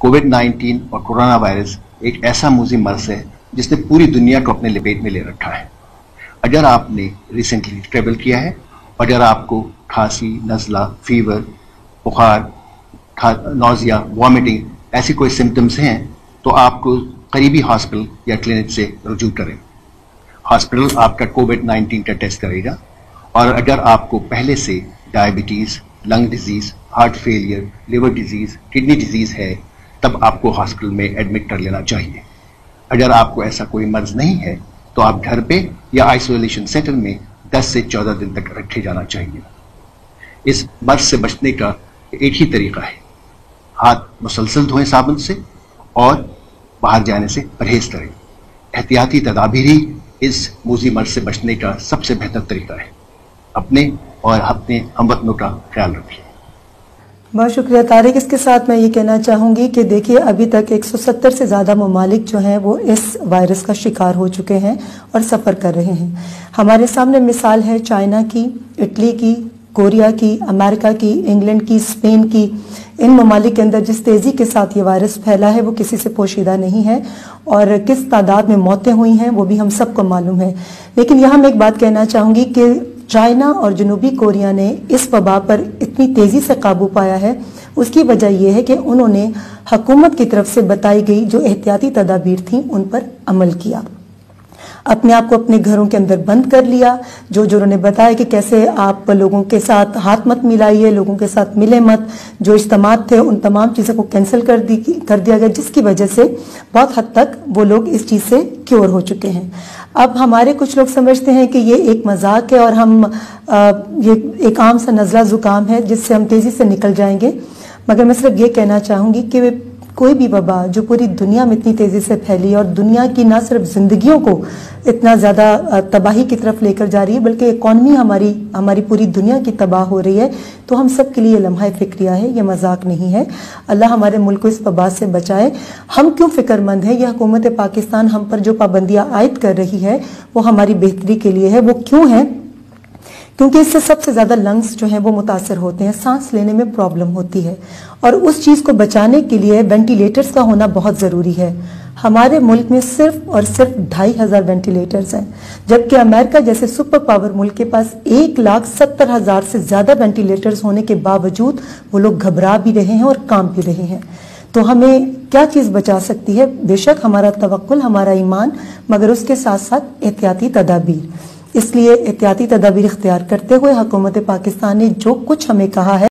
Covid 19 और corona virus एक ऐसा मूजी मर्ज है जिसने पूरी दुनिया को अपने लिपेट में ले रखा है। अगर आपने रिसेंटली ट्रेवल किया है, अगर आपको खांसी, नज़ला फीवर बुखार नोजिया वॉमिटिंग ऐसी कोई सिम्टम्स हैं तो आपको करीबी हॉस्पिटल या क्लिनिक से रजू करें। हॉस्पिटल आपका कोविड 19 का टेस्ट करेगा और अगर आपको पहले से diabetes lung disease heart failure liver disease kidney disease है तब आपको हॉस्पिटल में एडमिट कर लेना चाहिए। अगर आपको ऐसा कोई मर्ज नहीं है तो आप घर पे या आइसोलेशन सेंटर में 10 से 14 दिन तक रखे जाना चाहिए। इस मर्ज से बचने का एक ही तरीका है। हाथ मुसलसल धोएँ साबुन से और बाहर जाने से परहेज करें। एहतियाती तदाबीर ही इस मूजी मर्ज से बचने का सबसे बेहतर तरीका है। अपने और अपने हमवतनों का ख्याल रखिए। बहुत शुक्रिया तारिक। इसके साथ मैं ये कहना चाहूँगी कि देखिए, अभी तक 170 से ज़्यादा ममालिक जो हैं, वो इस वायरस का शिकार हो चुके हैं और सफ़र कर रहे हैं। हमारे सामने मिसाल है चाइना की, इटली की, कोरिया की, अमेरिका की, इंग्लैंड की, स्पेन की। इन ममालिक के अंदर जिस तेज़ी के साथ ये वायरस फैला है, वो किसी से पोशीदा नहीं है और किस तादाद में मौतें हुई हैं, वो भी हम सबको मालूम है। लेकिन यहाँ मैं एक बात कहना चाहूँगी कि चाइना और जनूबी कोरिया ने इस वबा पर इतनी तेज़ी से काबू पाया है, उसकी वजह यह है कि उन्होंने हकूमत की तरफ़ से बताई गई जो एहतियाती तदाबीर थी, उन पर अमल किया। अपने आप को अपने घरों के अंदर बंद कर लिया। जो जो उन्होंने बताया कि कैसे आप लोगों के साथ हाथ मत मिलाइए लोगों के साथ मिले मत। जो इज्तम थे उन तमाम चीज़ों को कैंसिल कर दी कर दिया गया जिसकी वजह से बहुत हद तक वो लोग इस चीज़ से क्योर हो चुके हैं। अब हमारे कुछ लोग समझते हैं कि ये एक मज़ाक है और हम आ, ये एक आम सा नज़ला ज़ुकाम है जिससे हम तेज़ी से निकल जाएँगे। मगर मैं सिर्फ़ ये कहना चाहूँगी कि कोई भी वबा जो पूरी दुनिया में इतनी तेज़ी से फैली और दुनिया की ना सिर्फ़ ज़िंदगियों को इतना ज़्यादा तबाही की तरफ़ लेकर जा रही है, बल्कि इकॉनमी हमारी हमारी पूरी दुनिया की तबाह हो रही है तो हम सब के लिए लम्हा फिक्रिया है, ये मज़ाक नहीं है। अल्लाह हमारे मुल्क को इस वबा से बचाए। हम क्यों फिक्रमंद हैं? यह हुकूमत पाकिस्तान हम पर जो पाबंदियाँ आयद कर रही है, वो हमारी बेहतरी के लिए है, वो क्यों है? क्योंकि इससे सबसे ज़्यादा लंग्स जो हैं वो मुतासर होते हैं, सांस लेने में प्रॉब्लम होती है। और उस चीज़ को बचाने के लिए वेंटिलेटर्स का होना बहुत ज़रूरी है। हमारे मुल्क में सिर्फ़ और सिर्फ़ ढाई हज़ार वेंटिलेटर्स हैं, जबकि अमेरिका जैसे सुपर पावर मुल्क के पास एक लाख सत्तर हज़ार से ज़्यादा वेंटिलेटर्स होने के बावजूद वो लोग घबरा भी रहे हैं और काम भी रहे हैं। तो हमें क्या चीज़ बचा सकती है? बेशक हमारा तवक्ल हमारा ईमान, मगर उसके साथ साथ एहतियाती तदाबीर। इसलिए एहतियाती तदाबीर इख्तियार करते हुए हुकूमत पाकिस्तान ने जो कुछ हमें कहा है